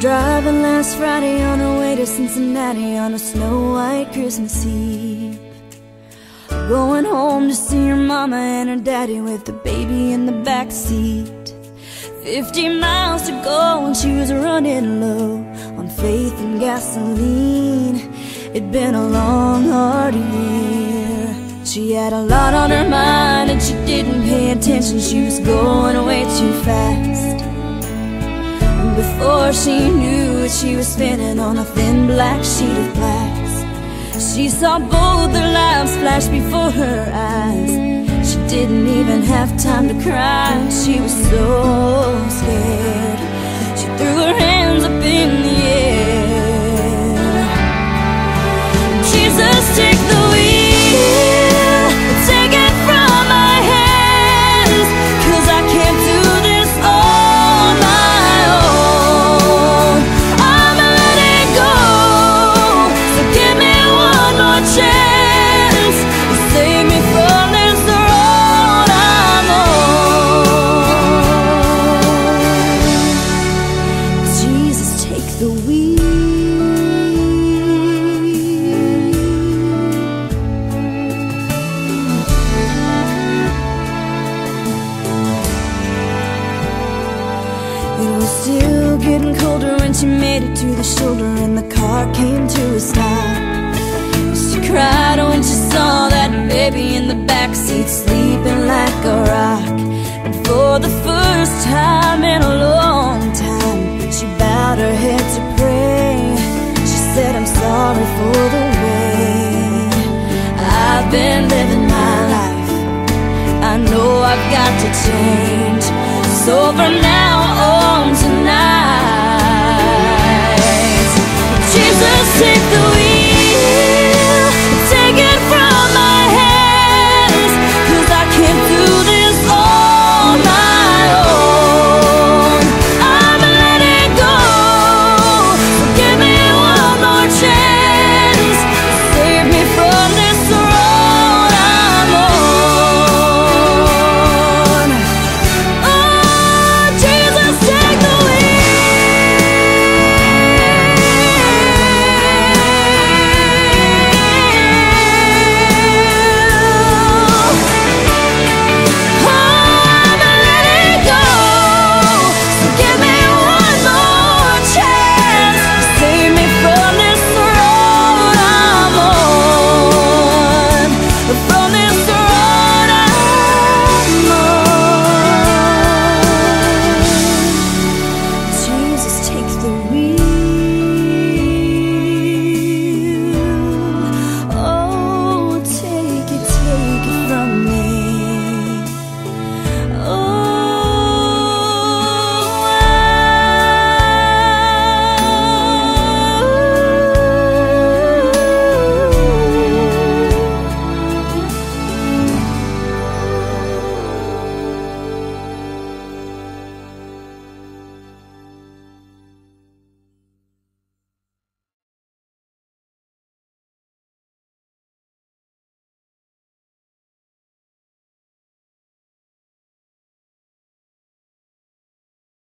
driving last Friday on her way to Cincinnati on a snow white Christmas Eve. Going home to see her mama and her daddy with the baby in the back seat. Fifty miles to go and she was running low on faith and gasoline. It'd been a long, hard year. She had a lot on her mind and she didn't pay attention. She was going way too fast. Before she knew it, she was spinning on a thin black sheet of glass. She saw both their lives flash before her eyes. She didn't even have time to cry. She was so the wheel. It was still getting colder when she made it to the shoulder and the car came to a stop. She cried when she saw that baby in the backseat sleeping like a rock. And for the first time change. So from now on tonight.